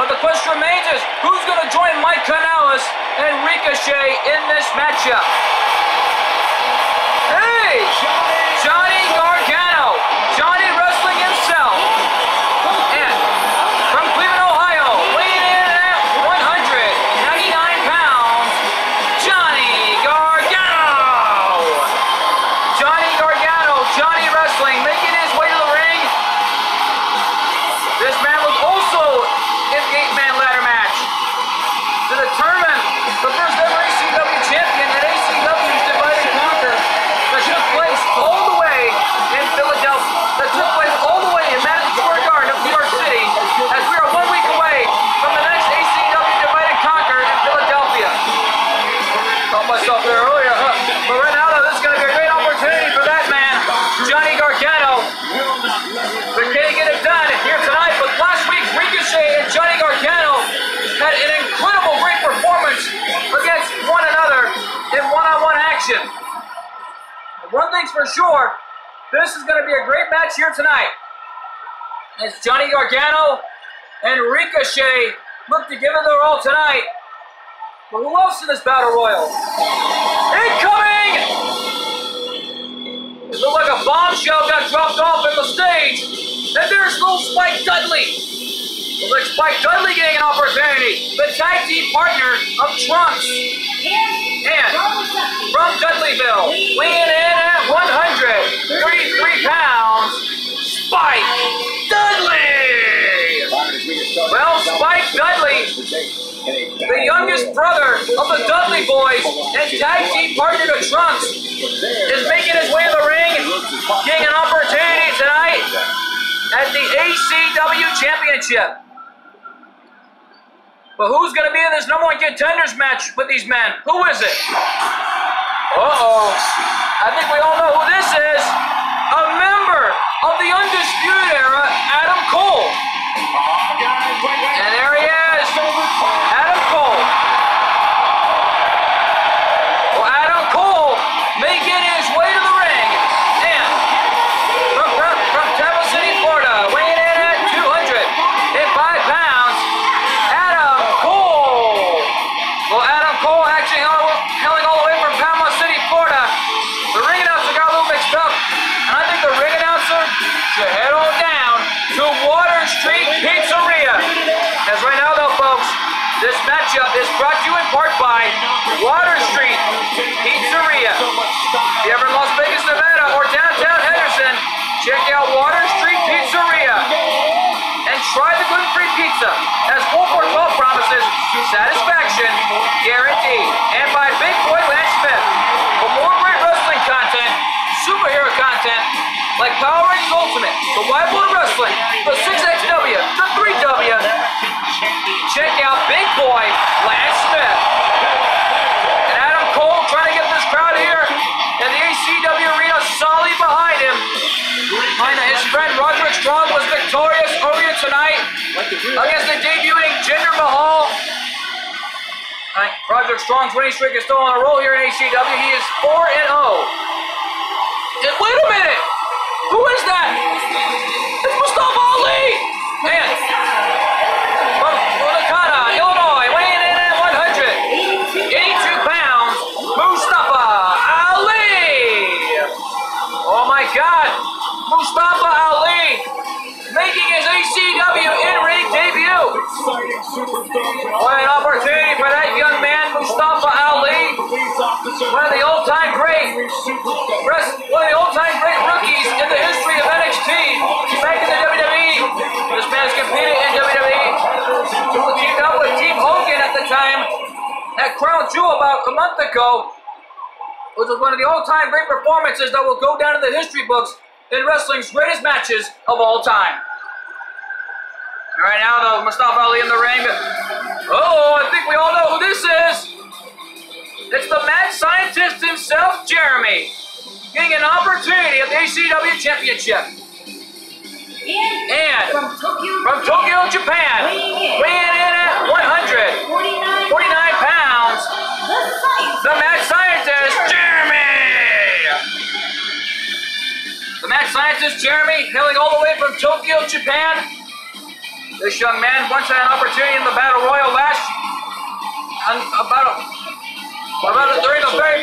But the question remains is, who's going to join Mike Canales and Ricochet in this matchup? Hey! Johnny Gargano! Johnny the first thing's for sure, this is going to be a great match here tonight. As Johnny Gargano and Ricochet look to give it their all tonight. But who else in this battle royal? Incoming! It looked like a bombshell got dropped off in the stage. And there's little Spike Dudley. Looks like Spike Dudley getting an opportunity. The tag team partner of Trunks. And from Dudleyville, weighing in at 133 pounds, Spike Dudley. Well, Spike Dudley, the youngest brother of the Dudley boys and tag team partner to Trunks, is making his way to the ring, getting an opportunity tonight at the ACW Championship. But who's going to be in this number one contenders match with these men? Who is it? Uh-oh. I think we all know who this is. A member of the Undisputed Era, Adam Cole. And there he is. Adam Cole. This matchup is brought to you in part by Water Street Pizzeria. If you're ever in Las Vegas, Nevada, or downtown Henderson, check out Water Street Pizzeria and try the gluten-free pizza. As Wolf 12 promises, satisfaction guaranteed. And by Big Boy Lance Smith. For more great wrestling content, superhero content, like Power Rangers Ultimate, the Boy Wrestling, the 6XW, the 3W, against the debuting Jinder Mahal. Roderick Strong's winning streak is still on a roll here in ACW. He is 4 and 0. Wait a minute! Who is that? One of the all-time great, one of the all-time great rookies in the history of NXT. Back in the WWE, this man's competed in WWE. Teamed up with Team Hogan at the time at Crown Jewel about a month ago. Which was one of the all-time great performances that will go down in the history books in wrestling's greatest matches of all time. Right now, though, Mustafa Ali in the ring. Oh, I think we all know who this is. It's the mad scientist himself, Jeremy, getting an opportunity at the ACW Championship. And from Tokyo, from Tokyo, Japan, weighing in at 149 pounds, the mad scientist, Jeremy. The mad scientist, Jeremy, hailing all the way from Tokyo, Japan. This young man once had an opportunity in the Battle Royal last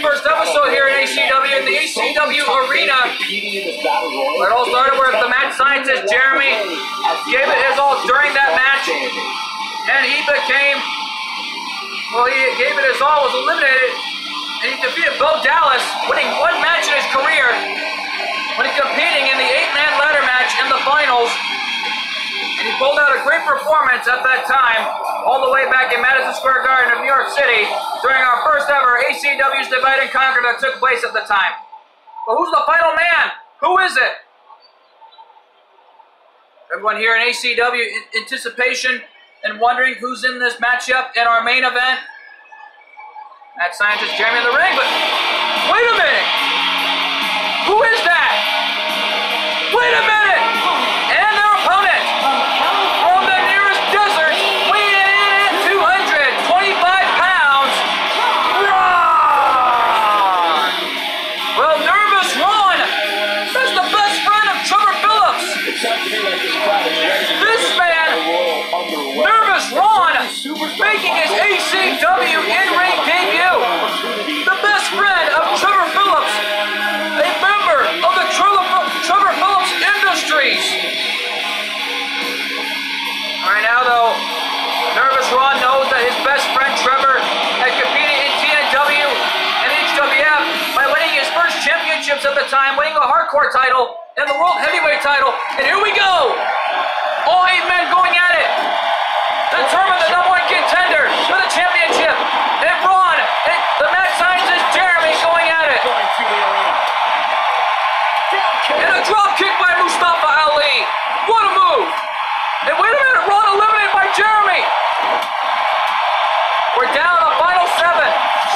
first episode here in ACW in the ACW arena. It all started with the match scientist Jeremy gave it his all during that match, and he became well, he gave it his all, was eliminated, and he defeated Bo Dallas, winning one match in his career when he competing in the eight-man ladder match in the finals. He pulled out a great performance at that time, all the way back in Madison Square Garden of New York City, during our first ever ACW's Divide and Conquer that took place at the time. But who's the final man? Who is it? Everyone here in ACW in anticipation and wondering who's in this matchup in our main event. That scientist Jeremy in the ring, but wait a minute! Who is that? Wait a minute! Hardcore title and the world heavyweight title. And here we go! All eight men going at it. Determine the number one contender for the championship. And Ron and the mad scientist Jeremy going at it. And a drop kick by Mustafa Ali. What a move. And wait a minute, Ron eliminated by Jeremy. We're down to the final seven.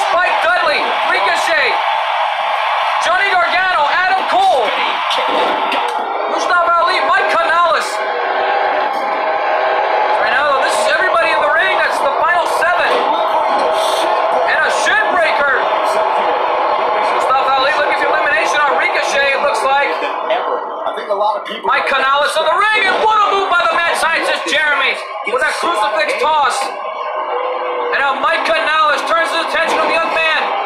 Spike Dudley, Ricochet, Johnny Gargano, Adam Cole, Mustafa Ali, Mike Canales. Right now, though, this is everybody in the ring. That's the final seven. And a shin breaker. Mustafa Ali looking for elimination on Ricochet, it looks like. I think a lot of people. Mike Canales on the ring, and what a move by the mad scientist Jeremy with that crucifix toss. And now Mike Canales turns his attention to the young man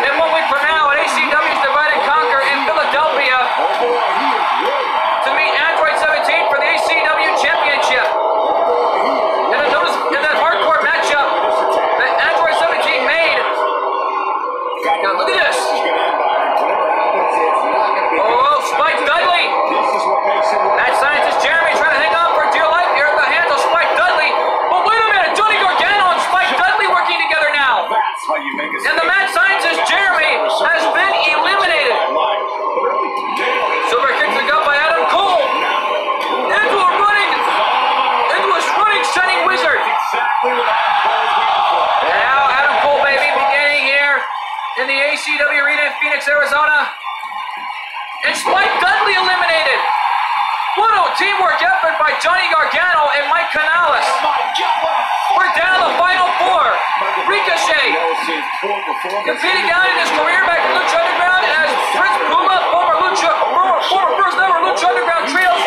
in, in Arizona. And Spike Dudley eliminated. What a teamwork effort by Johnny Gargano and Mike Canales. Oh my God, what a We're down to the final four. Ricochet, competing out in his career back in Lucha Underground as Prince Puma, former Lucha, former first ever Lucha Underground Trios,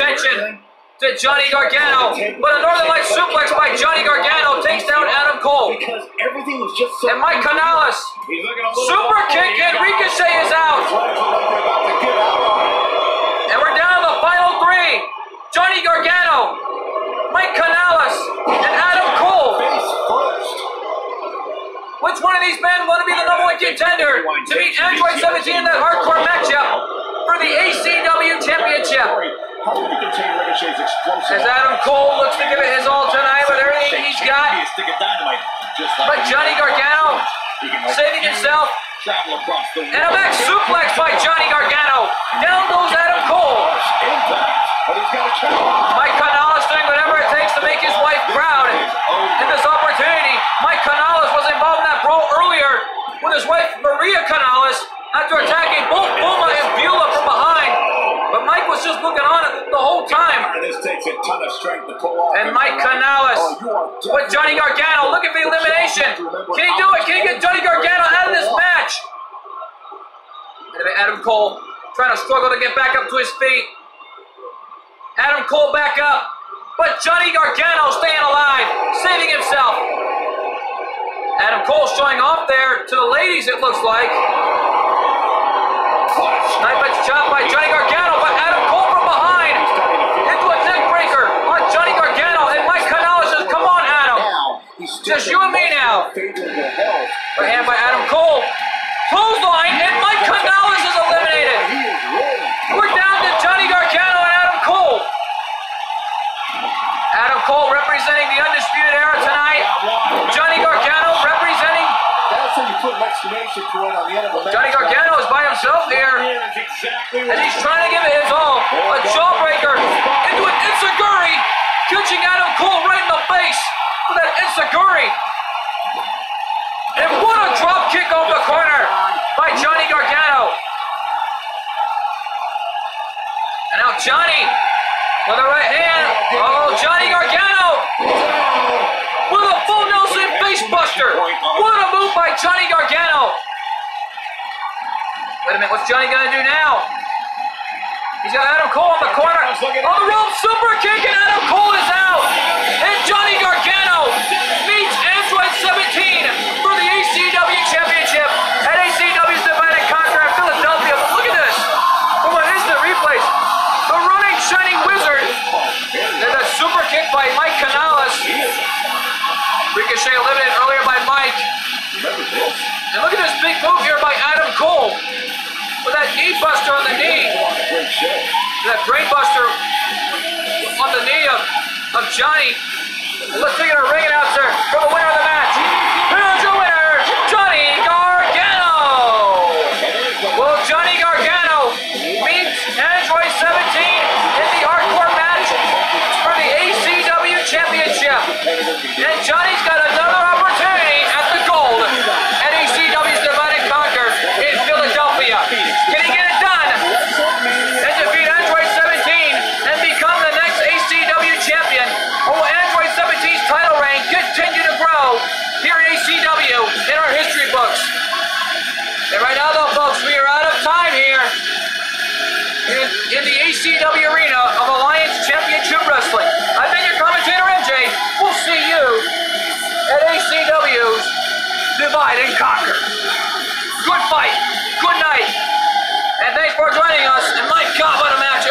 to Johnny Gargano. But a Northern Light suplex by Johnny Gargano takes down Adam Cole. Because everything was just so. And Mike Canales. He's looking a Super kick and Ricochet is out. Flags look like they're about to give out on it. And we're down to the final three. Johnny Gargano, Mike Canales, and Adam Cole. Which one of these men want to be the number one contender to beat Android 17 in that hardcore matchup for the ACW Championship? How do we contain Ricochet's explosive? As Adam Cole looks to give it his all tonight with everything he's got. Dynamite, just like But Johnny Gargano He can, like, saving himself. Travel across the And a back suplex by Johnny Gargano. Down goes Adam Cole. Impact, but he's got a challenge. Mike Canales doing whatever it takes to make his wife proud. In this opportunity, Mike Canales was involved in that brawl earlier with his wife Maria Canales after attacking both Buma and Beulah was just looking on it the whole time. This takes a ton of strength to pull off. And Mike Canales Oh, with Johnny Gargano looking for the elimination. Can he do it? Can he get Johnny Gargano out of this match? Wait a minute, Adam Cole trying to struggle to get back up to his feet. Adam Cole back up. But Johnny Gargano staying alive, saving himself. Adam Cole showing off there to the ladies, it looks like. Chop by Johnny Gargano, but Adam Cole from behind into a on Johnny Gargano. And Mike says, Come on, Adam. Just you and me now. Right hand by Adam Cole. Clothesline, and Mike Canales is eliminated. We're down to Johnny Gargano and Adam Cole. Adam Cole representing the Undisputed Era tonight. Johnny Gargano. You put an exclamation point on the end of a match. Johnny Gargano is by himself here. Exactly And he's trying to give it his all. A jawbreaker into an Enzuigiri. Catching Adam Cole right in the face with that Enzuigiri. And what a drop kick off the corner by Johnny Gargano. And now Johnny with a right hand. Oh, Johnny Gargano with a full Nelson face buster. What a move by Johnny Gargano. Wait a minute, what's Johnny gonna do now? He's got Adam Cole on the corner. On the rope, super kick, and Adam Cole is out. And Johnny Gargano meets Android 17 for the big move here by Adam Cole. With that knee buster on the knee. That brain buster on the knee of, of Johnny. Let's take it a ring announcer for the winner of the match. In in our history books? And right now, though, folks, we are out of time here in, in the ACW arena of Alliance Championship Wrestling. I've been your commentator, MJ. We'll see you at ACW's Divide and Conquer. Good fight. Good night. And thanks for joining us. And my God, what a match.